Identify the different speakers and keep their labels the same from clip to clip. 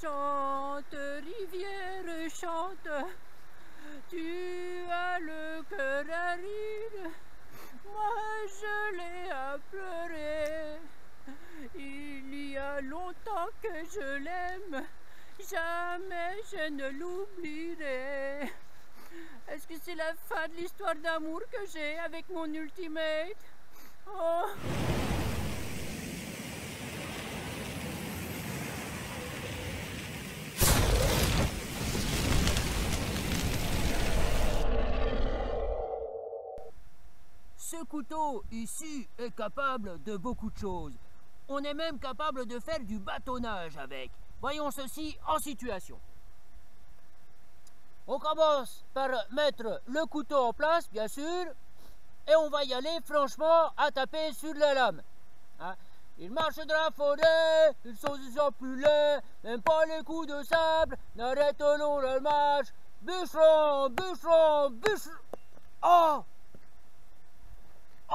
Speaker 1: Chante, rivière, chante. Tu as le cœur aride. Moi, je l'ai à pleurer. Il y a longtemps que je l'aime. Jamais je ne l'oublierai. Est-ce que c'est la fin de l'histoire d'amour que j'ai avec mon ultimate? Oh
Speaker 2: Ce couteau ici est capable de beaucoup de choses. On est même capable de faire du bâtonnage avec. Voyons ceci en situation. On commence par mettre le couteau en place, bien sûr, et on va y aller franchement à taper sur la lame. Hein? Ils marchent dans la forêt, ils sont déjà plus laids, même pas les coups de sable, n'arrêteront leur marche. Bûcheron, bûcheron, bûcheron. Oh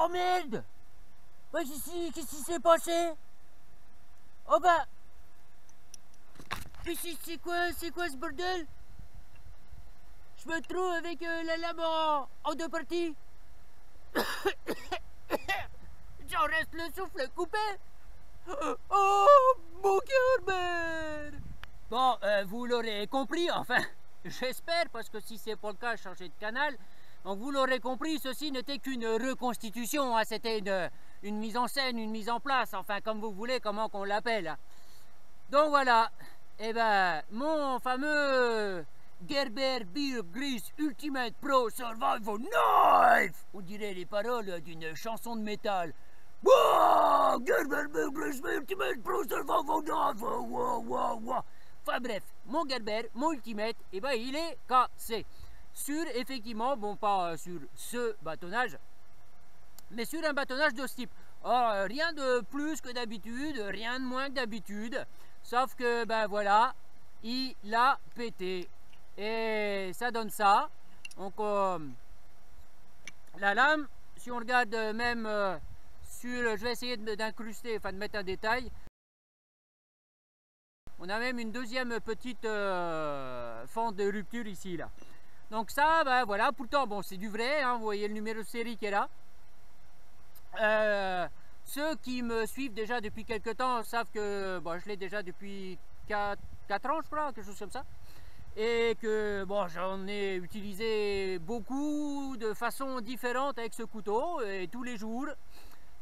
Speaker 2: Oh merde Qu'est-ce qui s'est passé? Oh bah c'est quoi, c'est quoi ce bordel? Je me trouve avec euh, la lame en, deux parties. J'en reste le souffle coupé. Oh, mon Gerber Bon, euh, vous l'aurez compris, enfin, j'espère, parce que si c'est pas le cas, changez de canal. Donc vous l'aurez compris, ceci n'était qu'une reconstitution, hein, c'était une, mise en scène, une mise en place, enfin comme vous voulez, comment qu'on l'appelle. Donc voilà, et eh ben mon fameux Gerber Beer Grease Ultimate Pro Survival Knife On dirait les paroles d'une chanson de métal. Wow, Gerber Beer Grease Ultimate Pro Survival Knife. Enfin bref, mon Gerber, mon Ultimate, et eh ben il est cassé sur effectivement, bon pas euh, sur ce bâtonnage, mais sur un bâtonnage de ce type. Or, euh, rien de plus que d'habitude, rien de moins que d'habitude, sauf que ben voilà, il a pété. Et ça donne ça. Donc euh, la lame, si on regarde même sur, je vais essayer d'incruster, enfin de mettre un détail. On a même une deuxième petite fente de rupture ici là. Donc ça, ben voilà, pourtant, bon, c'est du vrai, hein, vous voyez le numéro de série qui est là. Euh, ceux qui me suivent déjà depuis quelques temps savent que bon, je l'ai déjà depuis 4, 4, ans, je crois, quelque chose comme ça. Et que bon, j'en ai utilisé beaucoup de façons différentes avec ce couteau, et tous les jours,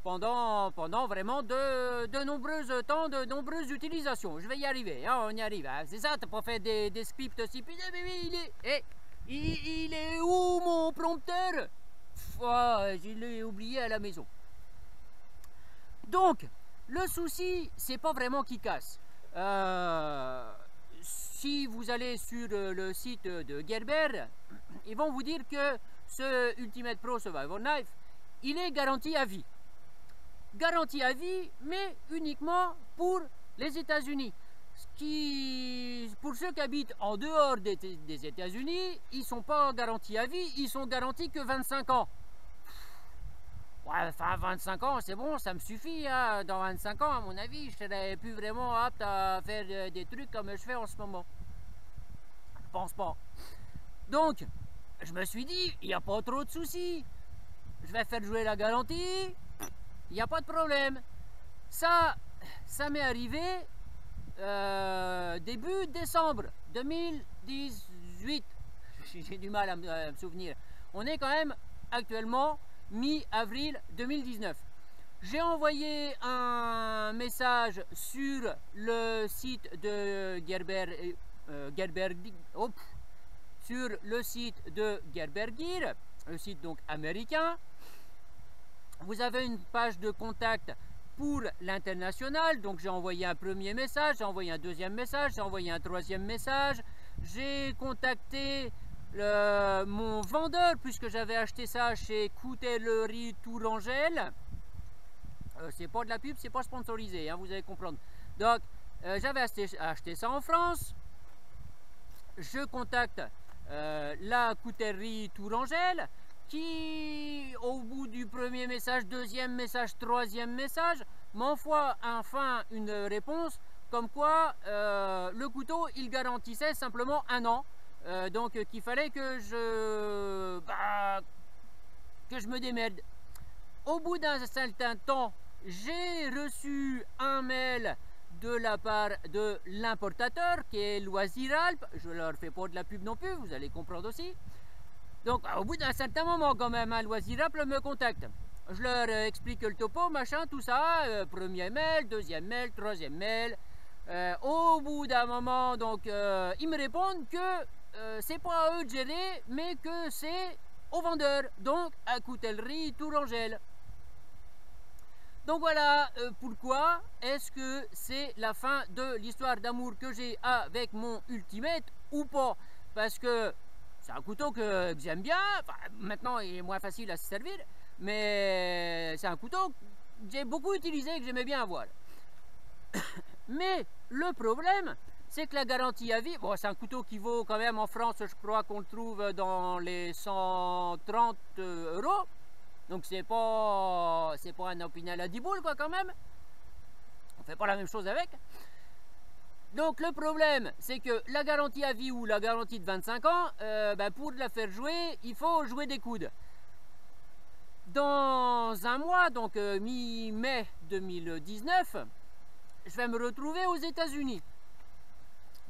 Speaker 2: pendant, pendant vraiment de, de nombreuses temps, de nombreuses utilisations. Je vais y arriver, hein, on y arrive. Hein. C'est ça, t'as pas fait des, scripts aussi, puis il est... il, est où mon prompteur? Je l'ai oublié à la maison. Donc, le souci, c'est pas vraiment qu'il casse. Euh, si vous allez sur le site de Gerber, ils vont vous dire que ce Ultimate Pro Survival Knife, il est garanti à vie. Garanti à vie, mais uniquement pour les États-Unis qui, pour ceux qui habitent en dehors des, États-Unis, ils sont pas garantis à vie, ils sont garantis que 25 ans. Ouais, enfin 25 ans, c'est bon, ça me suffit. Hein. Dans 25 ans, à mon avis, je serais plus vraiment apte à faire des trucs comme je fais en ce moment. Je pense pas. Donc, je me suis dit, il n'y a pas trop de soucis. Je vais faire jouer la garantie, il n'y a pas de problème. Ça, ça m'est arrivé euh, début décembre 2018. J'ai du mal à me, souvenir. On est quand même actuellement mi-avril 2019. J'ai envoyé un message sur le site de Gerber, euh, Gerber sur le site de Gerbergir, le site donc américain. Vous avez une page de contact pour l'international. Donc j'ai envoyé un premier message, j'ai envoyé un deuxième message, j'ai envoyé un troisième message. J'ai contacté le, mon vendeur puisque j'avais acheté ça chez Coutellerie Tourangelle. Euh, c'est pas de la pub, c'est pas sponsorisé, hein, vous allez comprendre. Donc euh, j'avais acheté, ça en France. Je contacte euh, la Coutellerie Tourangelle qui, au bout du premier message, deuxième message, troisième message, m'envoie enfin une réponse comme quoi euh, le couteau, il garantissait simplement un an. Euh, donc qu'il fallait que je, bah, que je me démerde. Au bout d'un certain temps, j'ai reçu un mail de la part de l'importateur qui est Loisiralp. Je leur fais pas de la pub non plus, vous allez comprendre aussi. Donc au bout d'un certain moment quand même, un hein, Loisiralp me contacte. Je leur explique le topo, machin, tout ça. Euh, premier mail, deuxième mail, troisième mail. Euh, au bout d'un moment, donc, euh, ils me répondent que c'est pas à eux de gérer, mais que c'est au vendeur. Donc, à Coutellerie Tourangelle. Donc voilà pourquoi est-ce que c'est la fin de l'histoire d'amour que j'ai avec mon Ultimate ou pas? Parce que c'est un couteau que, j'aime bien. maintenant, il est moins facile à se servir. Mais c'est un couteau que j'ai beaucoup utilisé et que j'aimais bien avoir. Mais le problème, c'est que la garantie à vie, bon, c'est un couteau qui vaut quand même en France, je crois qu'on le trouve dans les 130 euros. Donc c'est pas pas un opinel à 10 boules quoi quand même. On fait pas la même chose avec. Donc le problème, c'est que la garantie à vie ou la garantie de 25 ans, euh, ben, pour la faire jouer, il faut jouer des coudes. Dans un mois, donc euh, mi-mai 2019, je vais me retrouver aux États-Unis.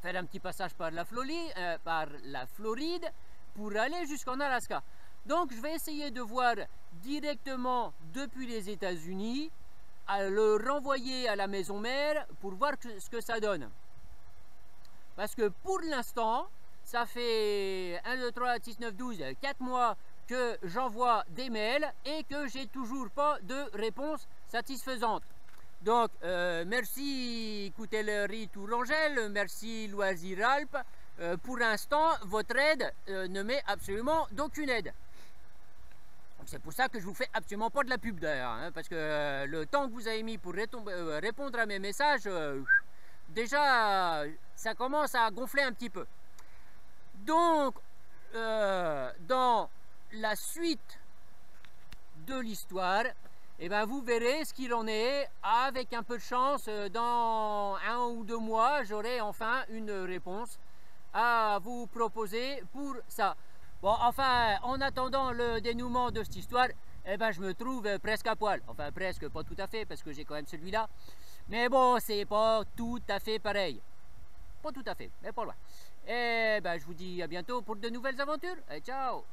Speaker 2: Faire un petit passage par la, Floride, euh, par la Floride pour aller jusqu'en Alaska. Donc je vais essayer de voir directement depuis les États-Unis, à le renvoyer à la maison mère pour voir ce que ça donne. Parce que pour l'instant, ça fait 1, 2, 3, 6, 9, 12, 4 mois que j'envoie des mails et que j'ai toujours pas de réponse satisfaisante. Donc, euh, merci Coutellerie Tourangelle, merci Loisir Alpes. Euh, pour l'instant, votre aide euh, ne met absolument d'aucune aide. C'est pour ça que je vous fais absolument pas de la pub d'ailleurs, hein, parce que le temps que vous avez mis pour répondre à mes messages, déjà, ça commence à gonfler un petit peu. Donc, dans la suite de l'histoire, eh ben vous verrez ce qu'il en est. Avec un peu de chance, euh, dans un ou deux mois, j'aurai enfin une réponse à vous proposer pour ça. Bon, enfin, en attendant le dénouement de cette histoire, eh ben, je me trouve presque à poil. Enfin, presque, pas tout à fait, parce que j'ai quand même celui-là. Mais bon, c'est pas tout à fait pareil. Pas tout à fait, mais pas loin. Et eh ben, je vous dis à bientôt pour de nouvelles aventures. Et ciao